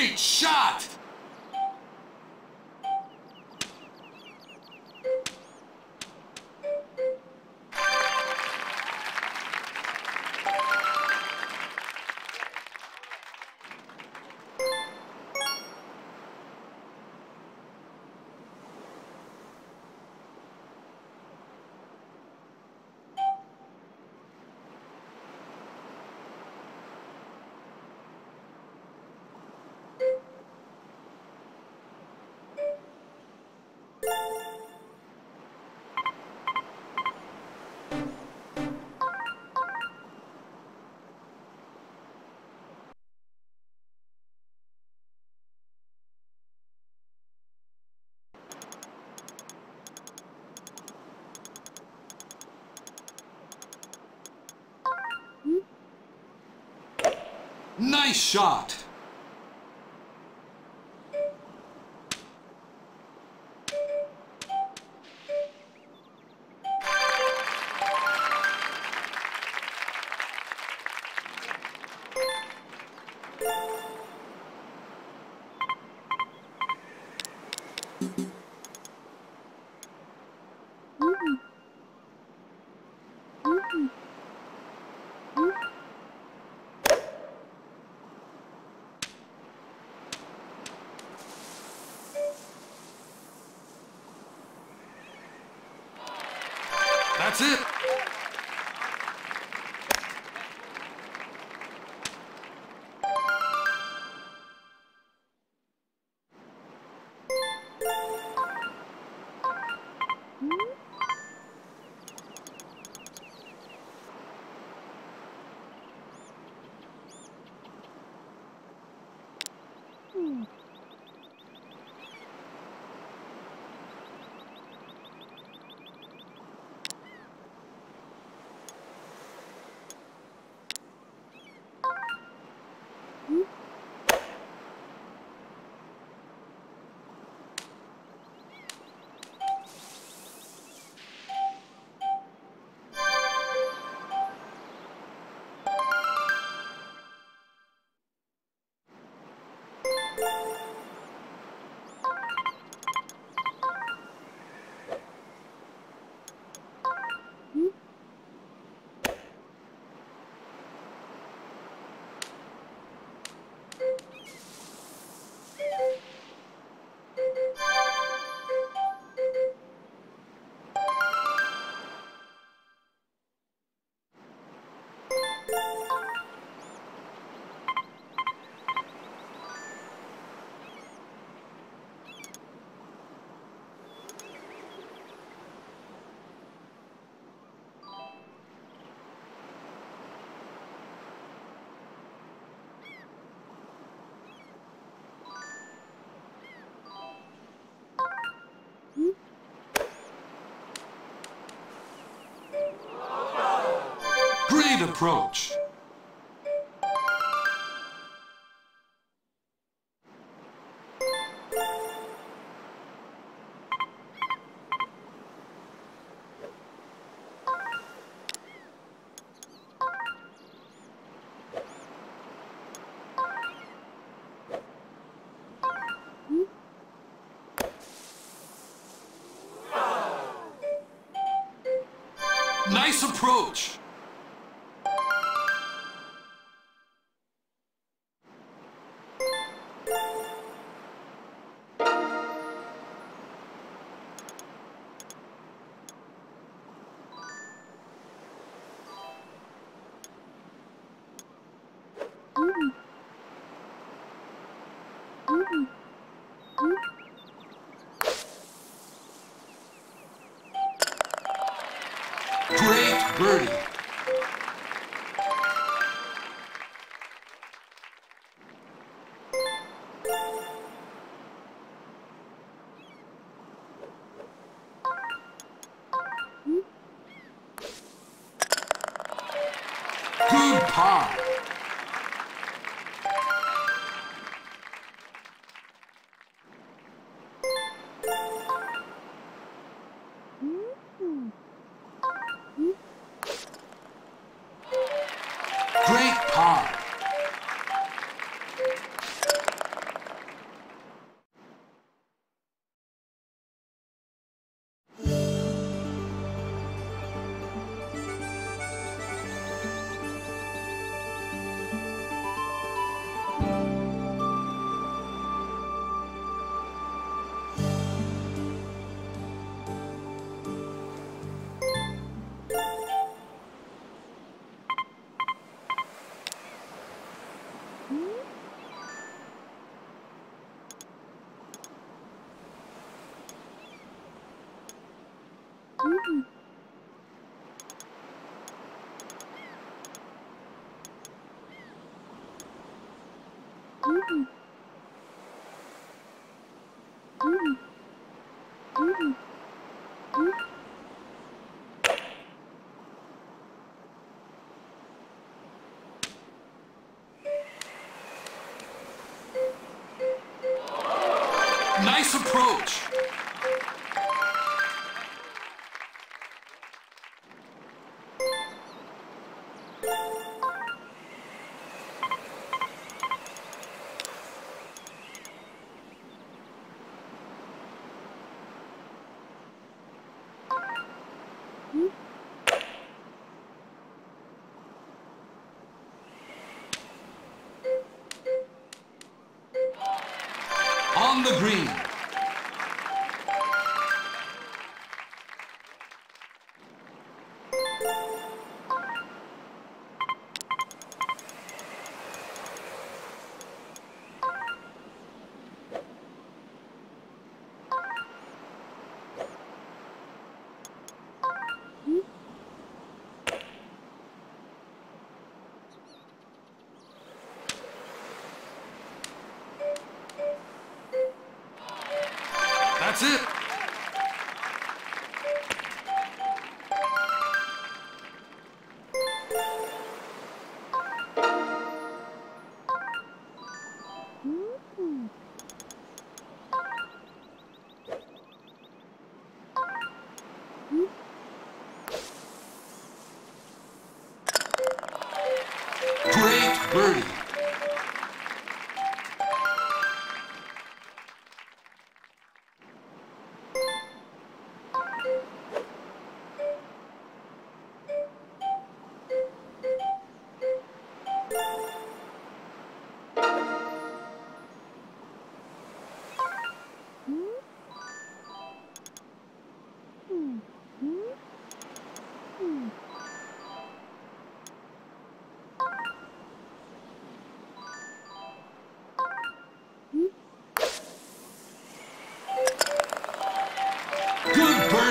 Great shot! Nice shot! That's it! Great approach! Nice approach! Good Nice approach.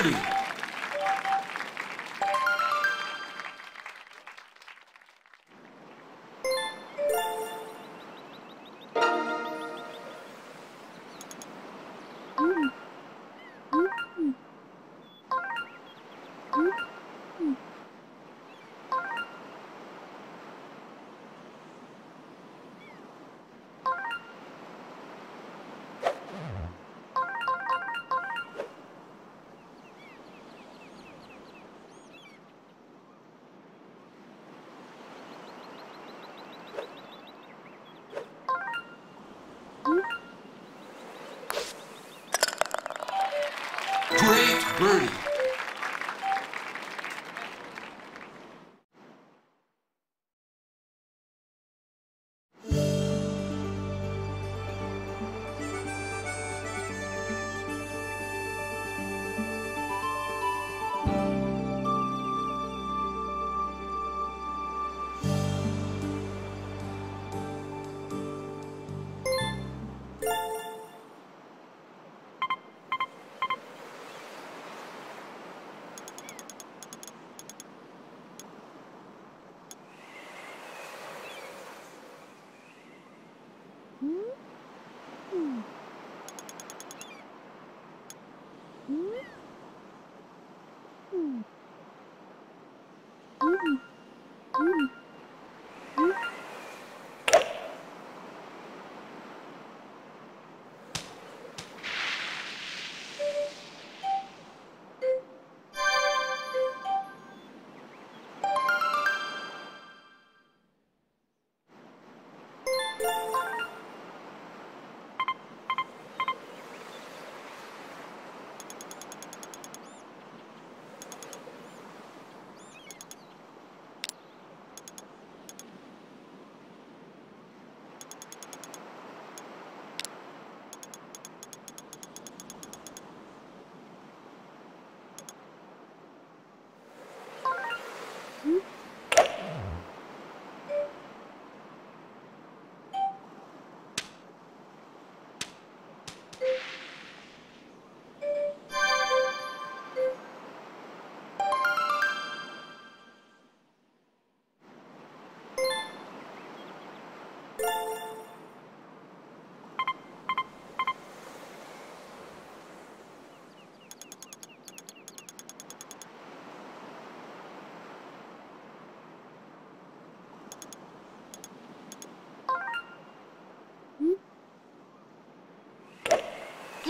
dirty. birdie.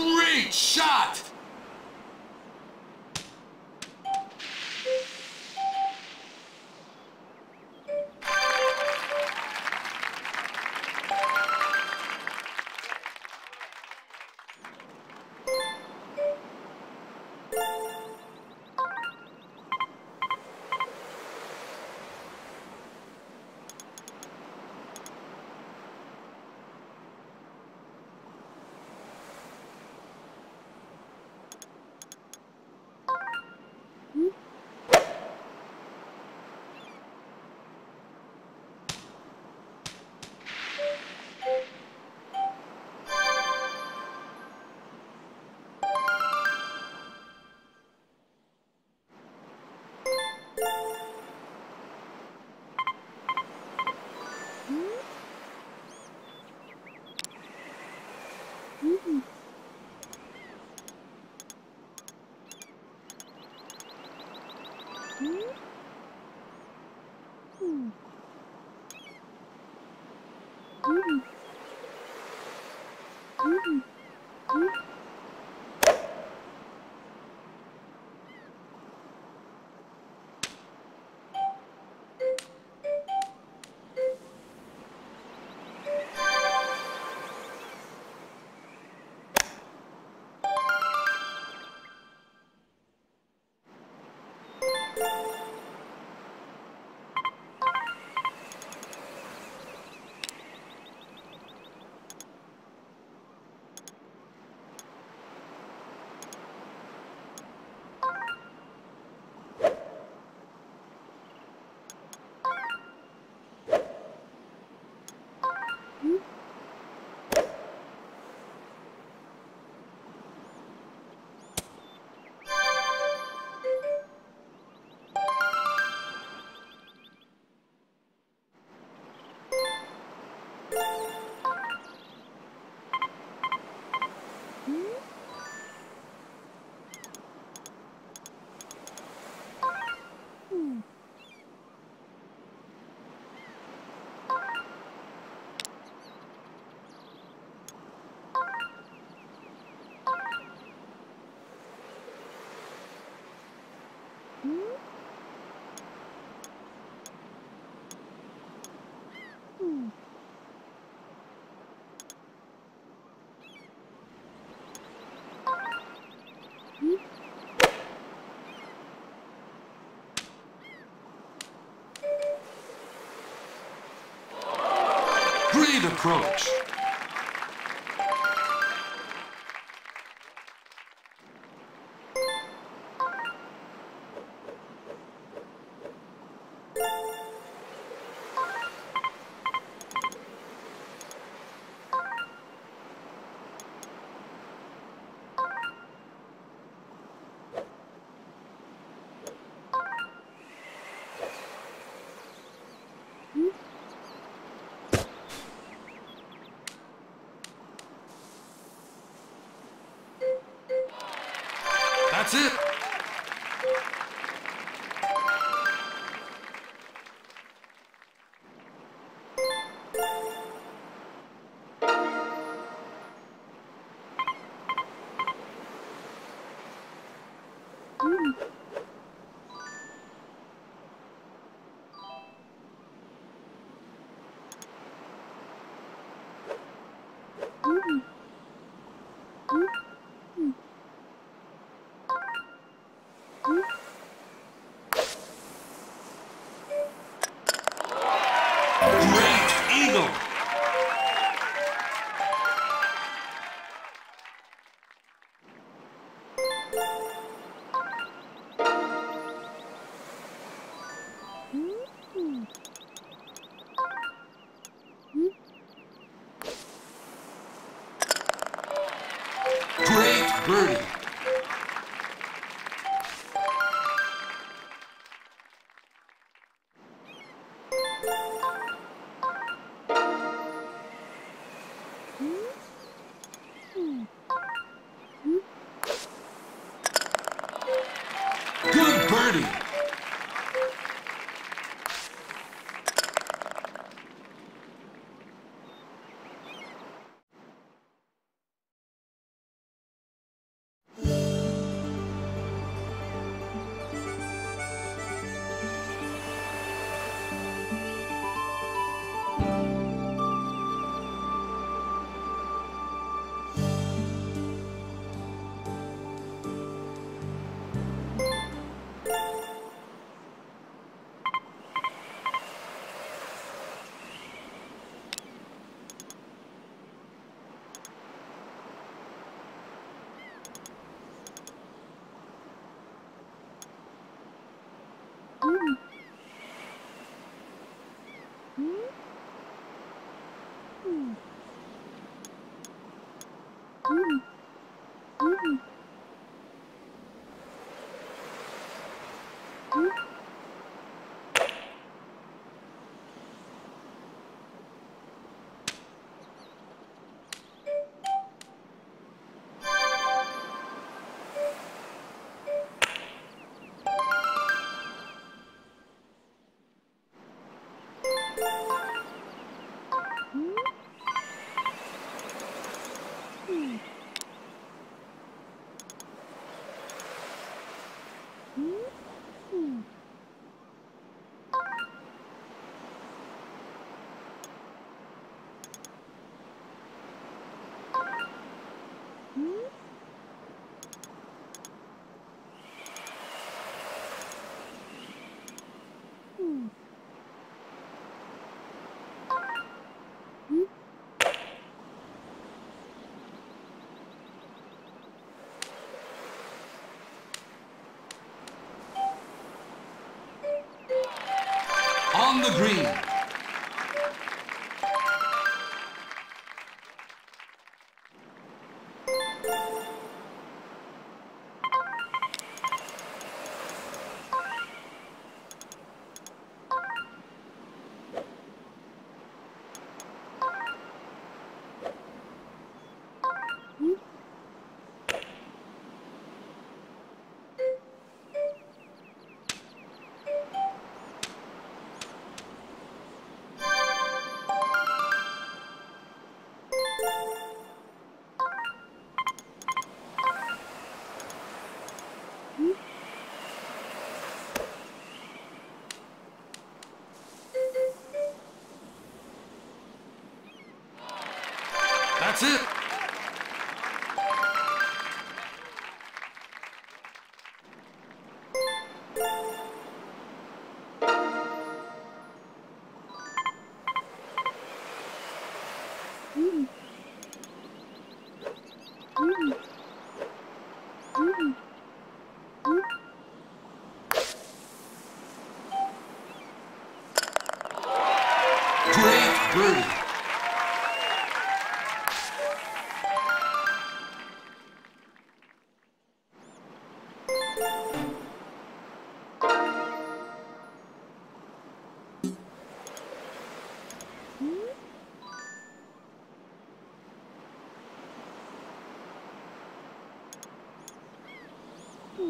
Great shot! Great approach. On the green.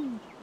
green.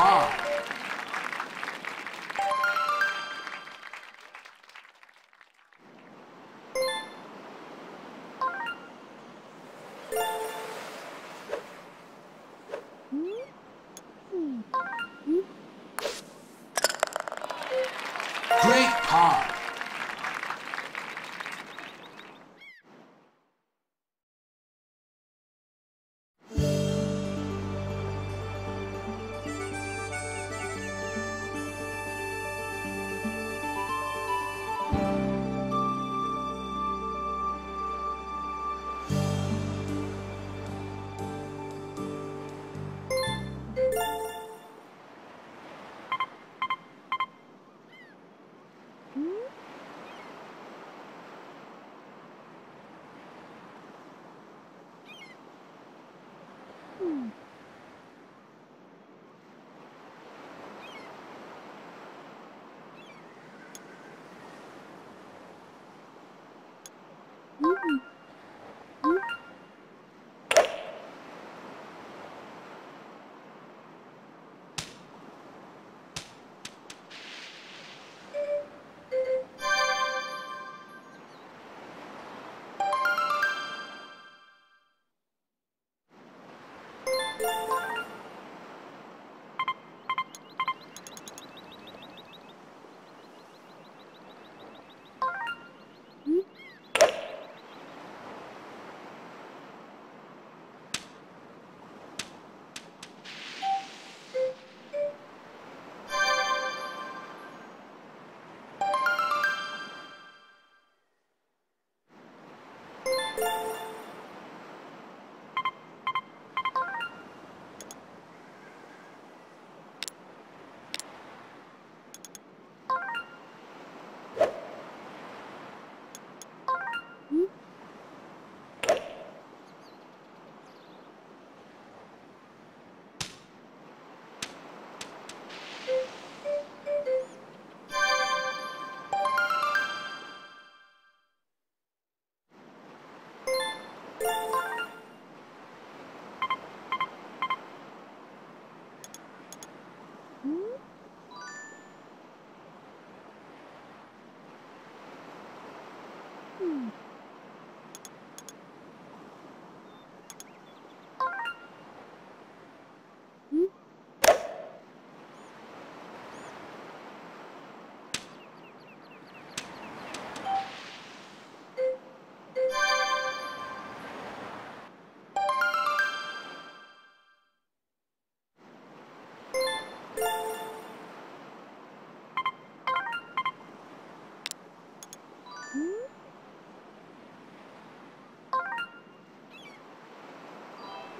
啊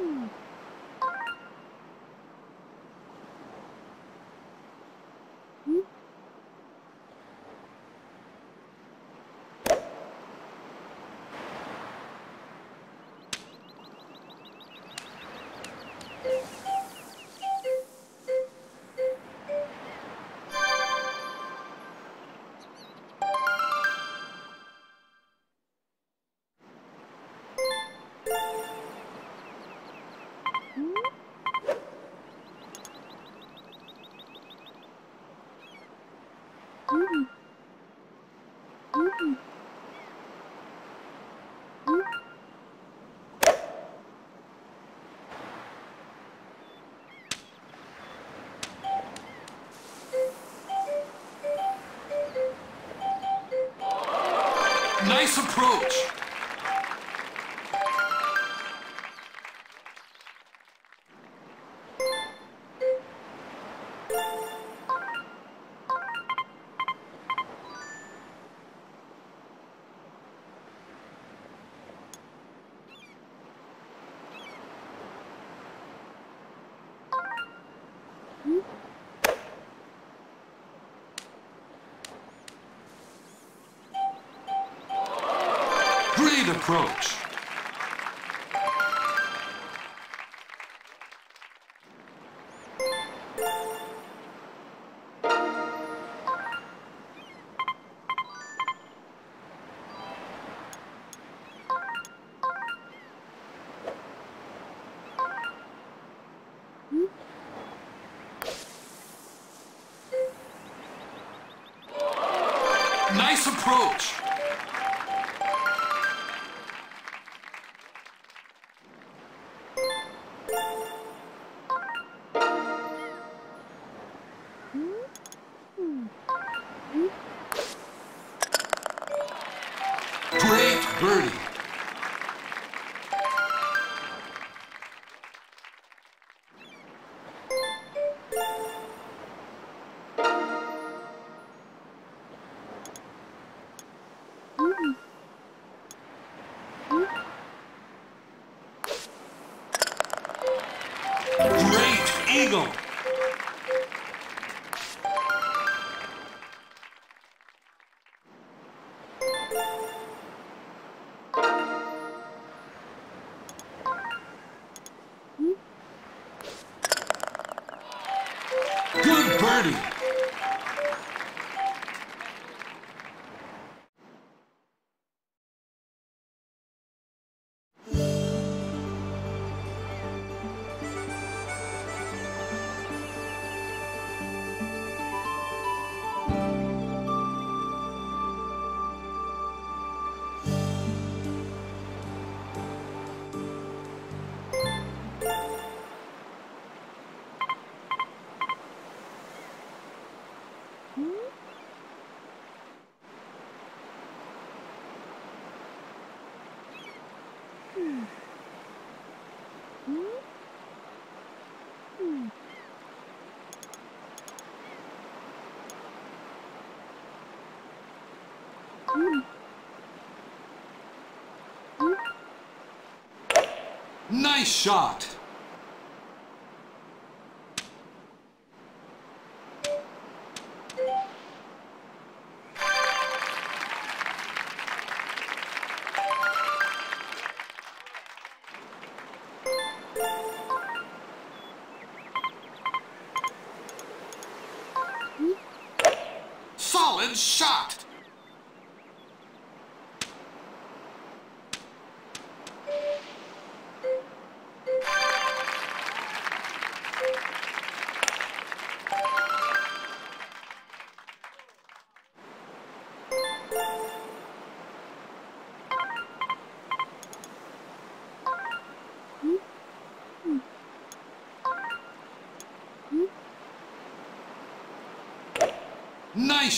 Hmm. Nice approach. Approach. Nice approach. Nice shot.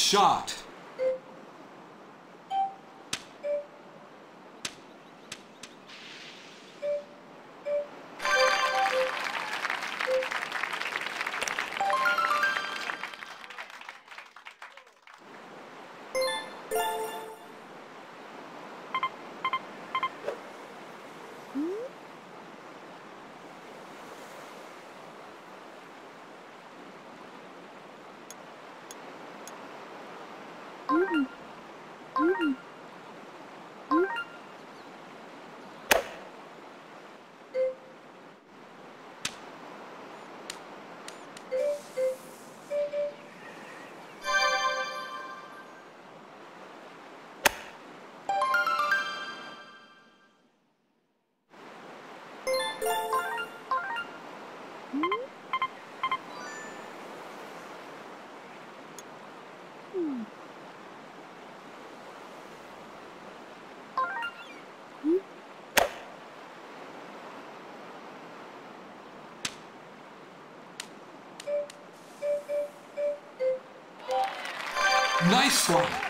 Shot. Nice one.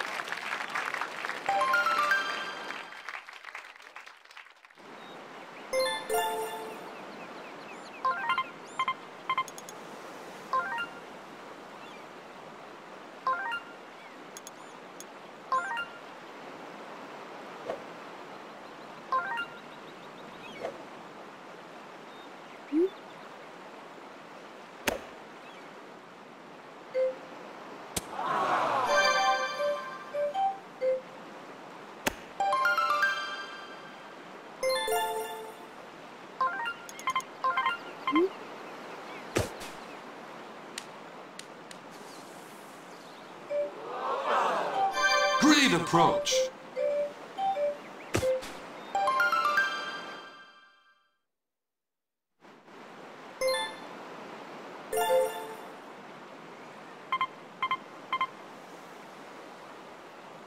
Great approach.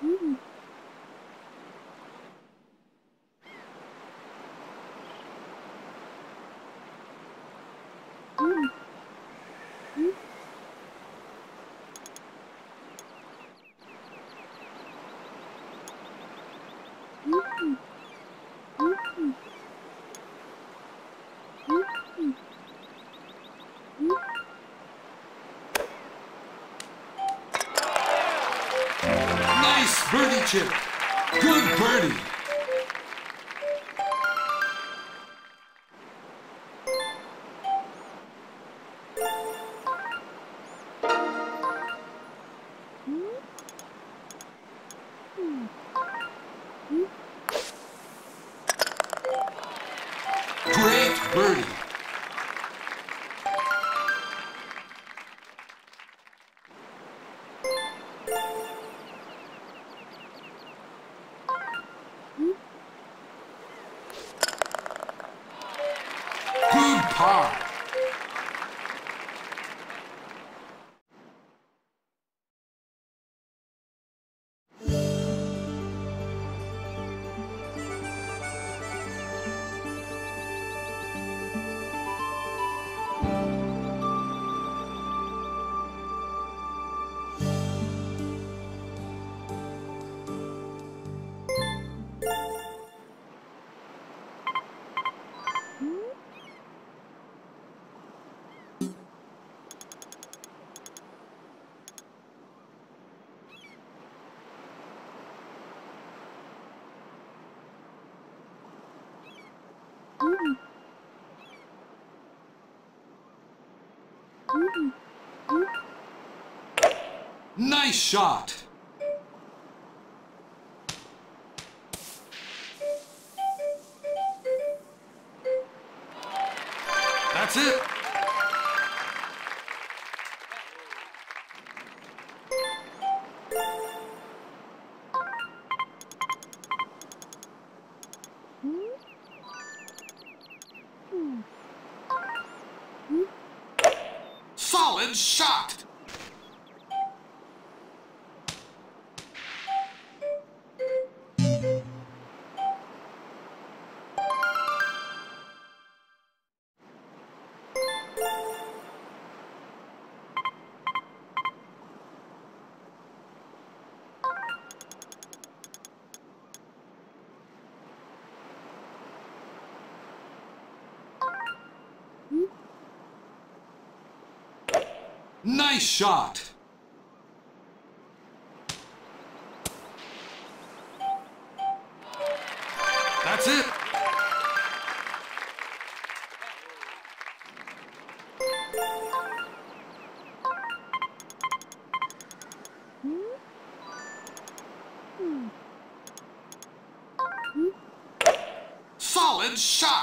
Nice birdie chip. Good birdie. Nice shot. Nice shot. That's it. Solid shot.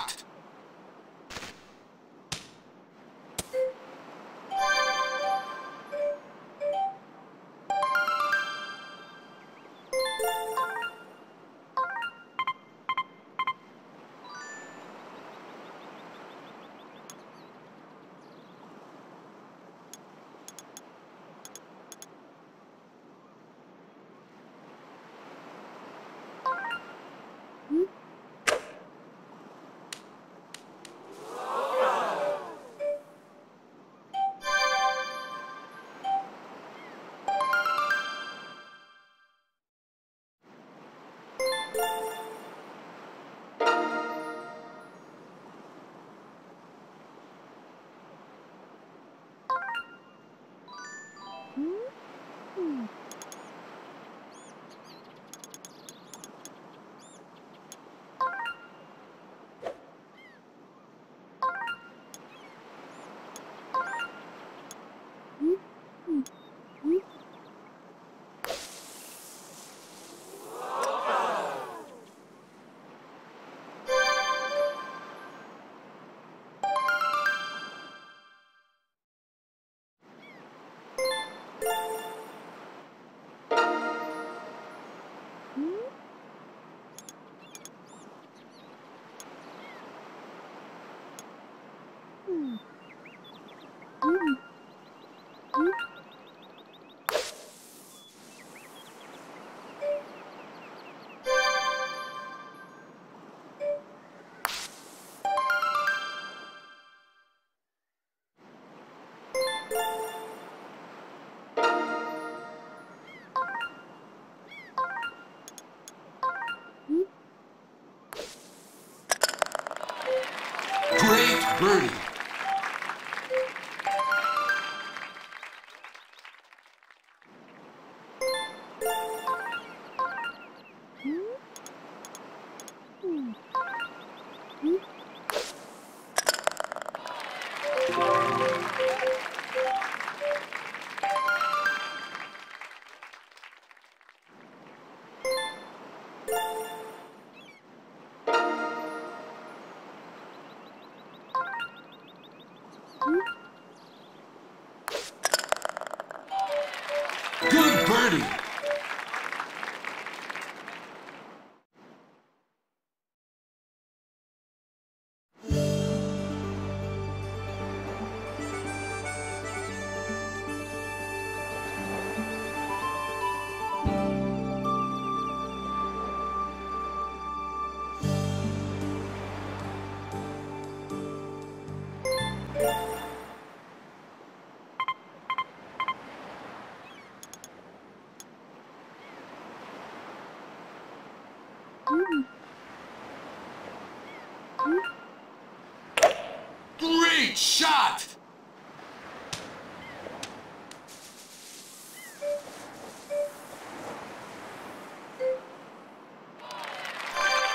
Great shot.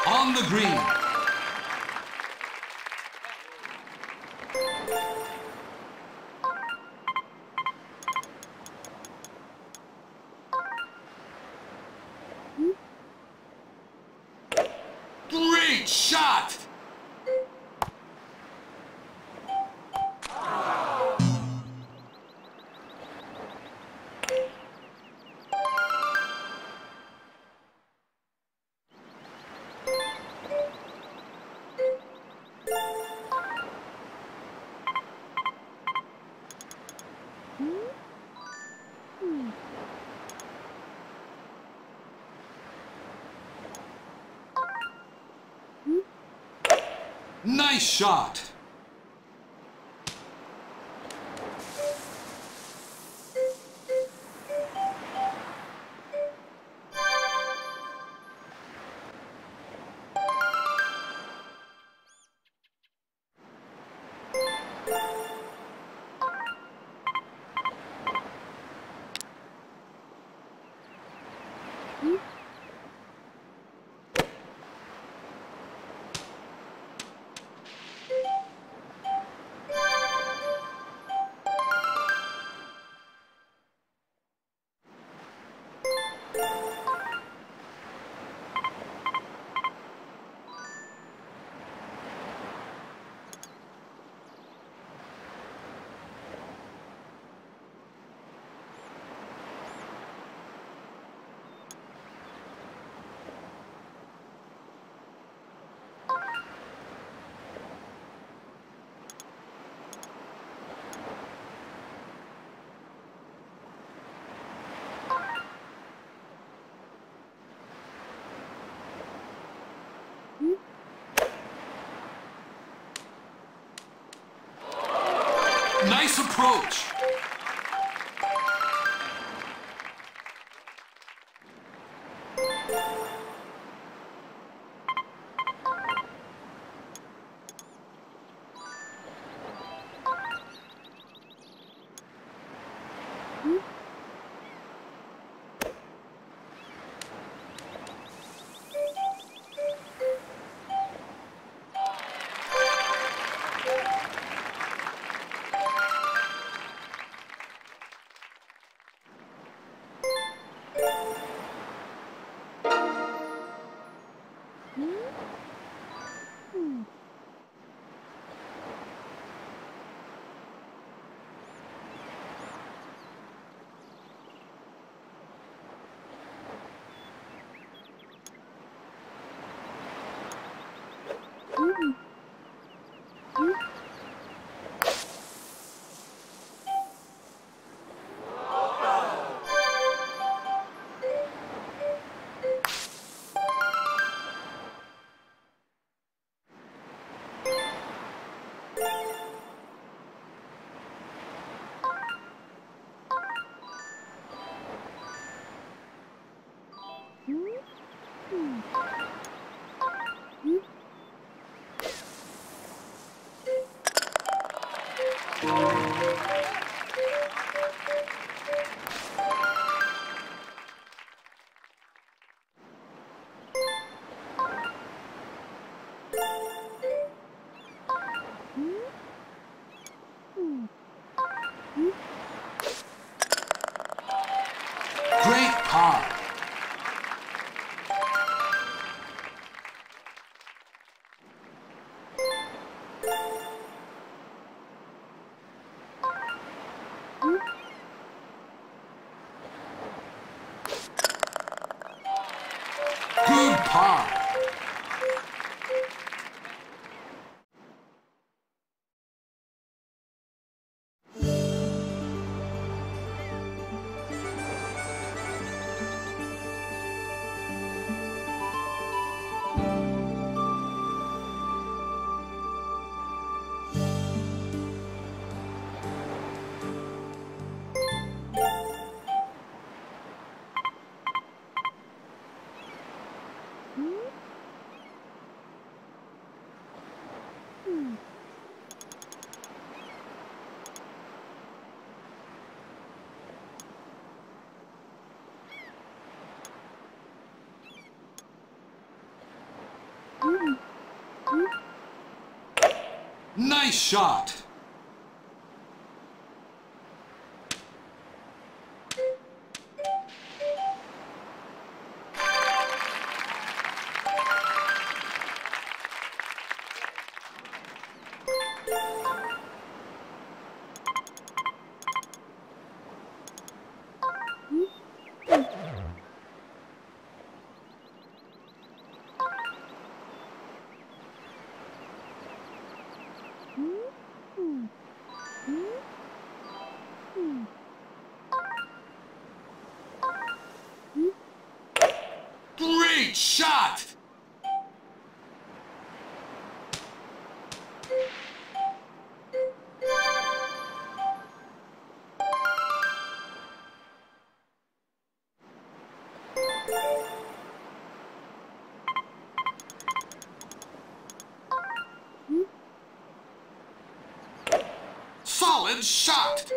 On the green. Nice shot! Nice approach. Great Nice shot. Great shot. Solid shot.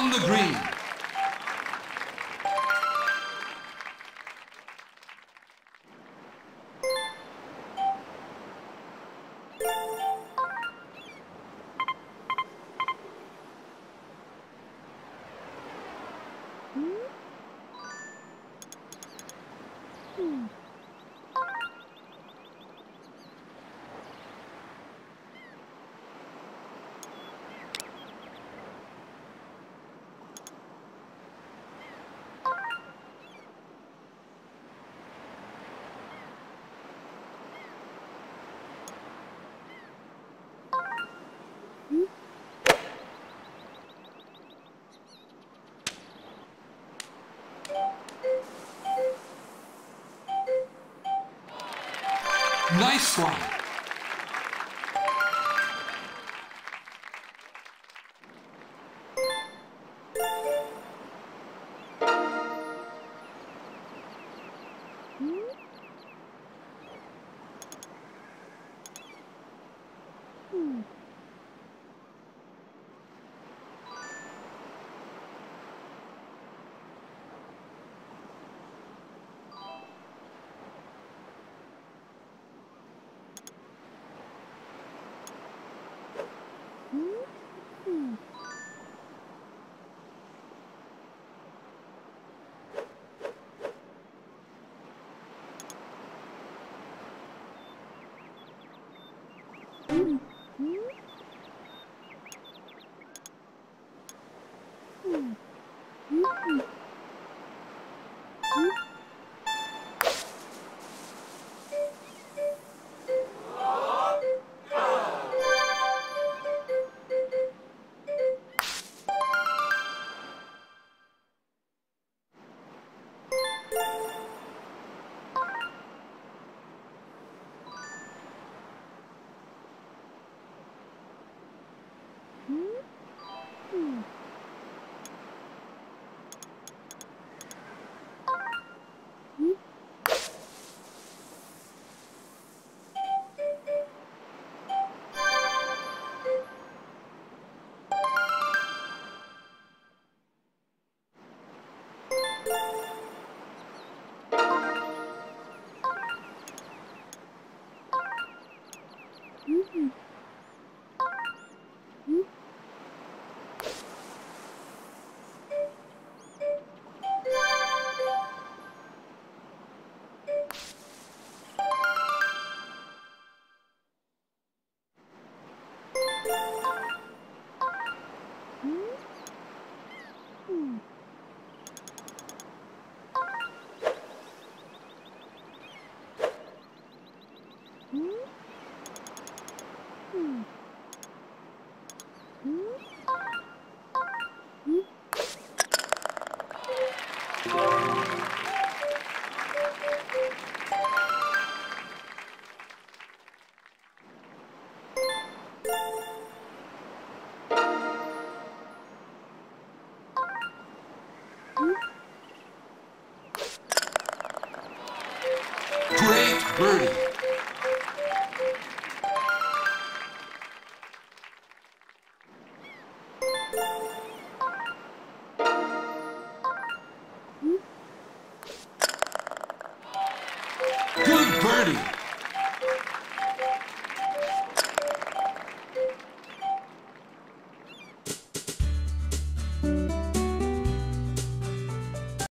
on the green. Nice one.